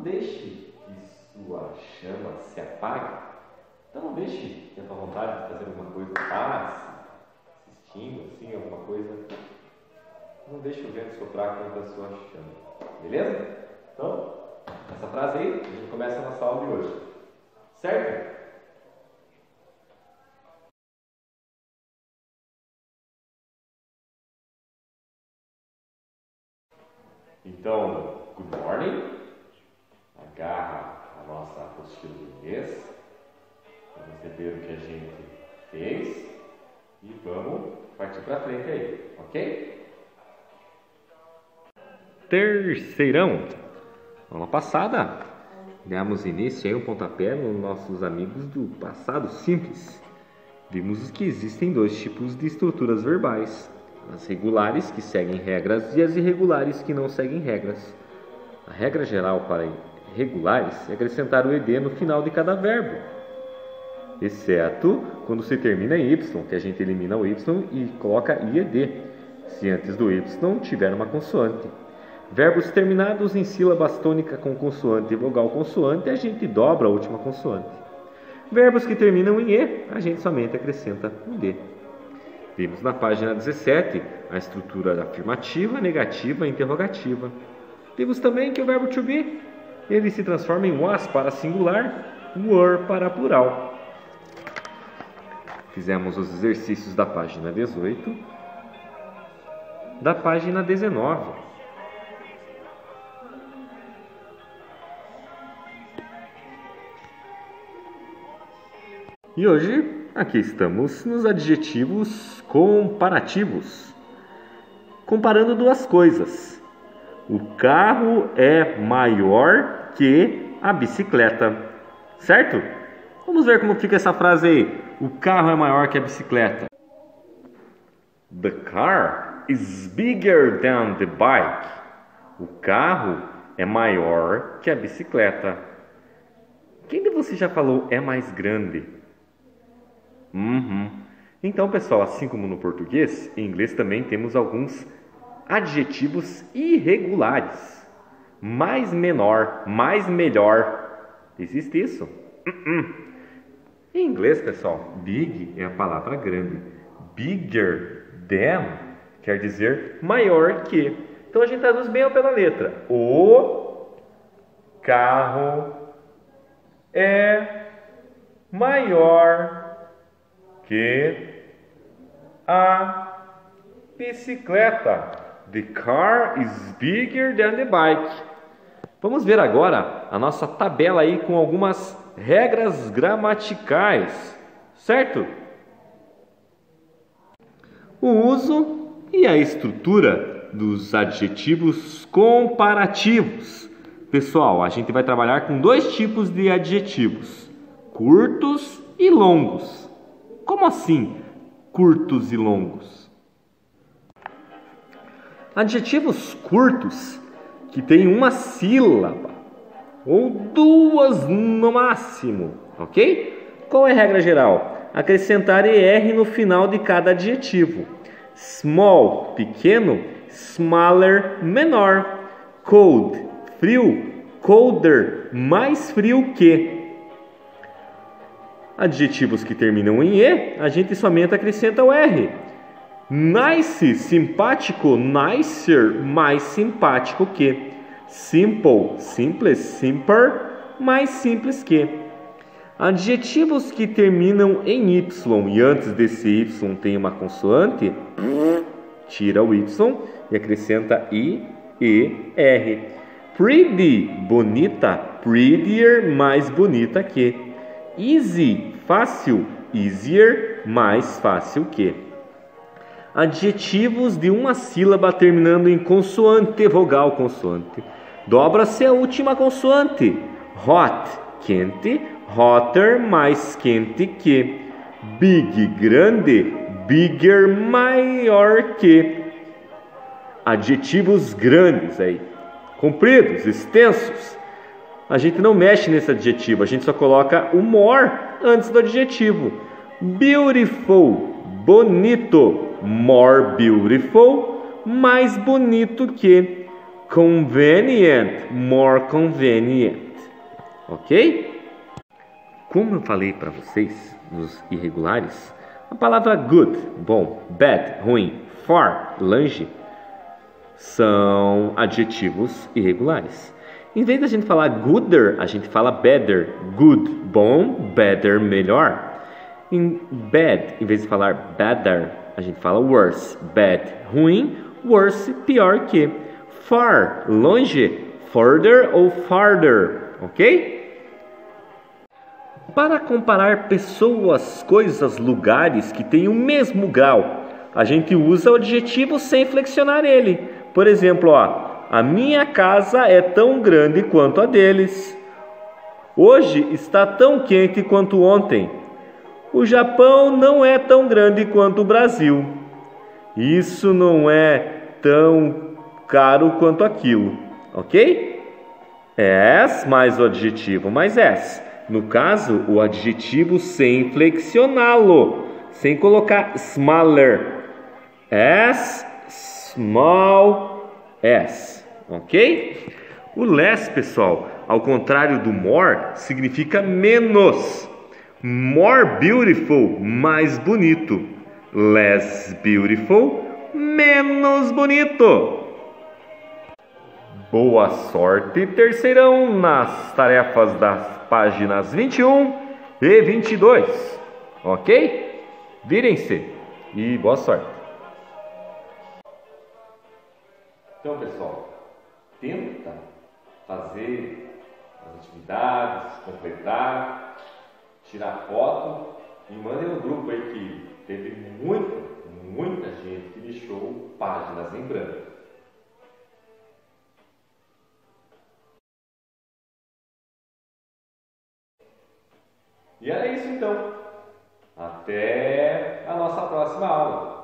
Não deixe que sua chama se apague. Então não deixe que a tua vontade de fazer alguma coisa passe, assistindo assim, alguma coisa. Não deixe o vento soprar contra a sua chama. Beleza? Então, essa frase aí, a gente começa a nossa aula de hoje. Certo? Então, good morning. Agarra a nossa apostila do mês. Vamos ver o que a gente fez e vamos partir para frente aí, ok? Terceirão. Aula passada, demos início aí um pontapé nos nossos amigos do passado simples. Vimos que existem dois tipos de estruturas verbais as regulares, que seguem regras, e as irregulares, que não seguem regras. A regra geral para regulares é acrescentar o ed no final de cada verbo, exceto quando se termina em y, que a gente elimina o y e coloca ied, se antes do y tiver uma consoante. Verbos terminados em sílabas tônica com consoante e vogal consoante, a gente dobra a última consoante. Verbos que terminam em e, a gente somente acrescenta um d. Vimos na página 17 a estrutura afirmativa, negativa e interrogativa. Vimos também que o verbo to be ele se transforma em was para singular, were para plural. Fizemos os exercícios da página 18, da página 19. E hoje Aqui estamos nos adjetivos comparativos. Comparando duas coisas. O carro é maior que a bicicleta. Certo? Vamos ver como fica essa frase aí. O carro é maior que a bicicleta. The car is bigger than the bike. O carro é maior que a bicicleta. Quem de vocês já falou é mais grande? Uhum. Então, pessoal, assim como no português, em inglês também temos alguns adjetivos irregulares. Mais menor, mais melhor. Existe isso? Uhum. Em inglês, pessoal, big é a palavra grande. Bigger than quer dizer maior que. Então a gente traduz bem da letra. O carro é maior que a bicicleta. The car is bigger than the bike. Vamos ver agora a nossa tabela aí com algumas regras gramaticais, certo? O uso e a estrutura dos adjetivos comparativos. Pessoal, a gente vai trabalhar com dois tipos de adjetivos: curtos e longos. Como assim curtos e longos? Adjetivos curtos que têm uma sílaba ou duas no máximo, ok? Qual é a regra geral? Acrescentar er no final de cada adjetivo. Small, pequeno, smaller, menor. Cold, frio, colder, mais frio que. Adjetivos que terminam em E, a gente somente acrescenta o R. Nice, simpático, nicer, mais simpático que. Simple, simples, simpler, mais simples que. Adjetivos que terminam em Y e antes desse Y tem uma consoante, tira o Y e acrescenta I, E, R. Pretty, bonita, prettier, mais bonita que. Easy, fácil, easier, mais fácil que. Adjetivos de uma sílaba terminando em consoante, vogal consoante. Dobra-se a última consoante. Hot, quente, hotter, mais quente que. Big, grande, bigger, maior que. Adjetivos grandes aí, compridos, extensos a gente não mexe nesse adjetivo, a gente só coloca o more antes do adjetivo. Beautiful, bonito, more beautiful, mais bonito que. convenient, more convenient. Ok? Como eu falei para vocês nos irregulares, a palavra good, bom, bad, ruim, far, longe, são adjetivos irregulares. Em vez da gente falar gooder, a gente fala better. Good, bom, better, melhor. Em bad, em vez de falar better, a gente fala worse. Bad, ruim, worse, pior que. Far, longe, further ou farther, ok? Para comparar pessoas, coisas, lugares que têm o mesmo grau, a gente usa o adjetivo sem flexionar ele. Por exemplo, ó, a minha casa é tão grande quanto a deles. Hoje está tão quente quanto ontem. O Japão não é tão grande quanto o Brasil. Isso não é tão caro quanto aquilo, ok? É S mais o adjetivo mais S. No caso, o adjetivo sem flexioná-lo, sem colocar smaller. S, small, S ok? O less, pessoal, ao contrário do more, significa menos. More beautiful, mais bonito. Less beautiful, menos bonito. Boa sorte, terceirão, nas tarefas das páginas 21 e 22, ok? Virem-se e boa sorte. Então, pessoal, tenta fazer as atividades, completar, tirar foto e mande no grupo aí que teve muita, muita gente que deixou páginas em branco. E é isso então. Até a nossa próxima aula.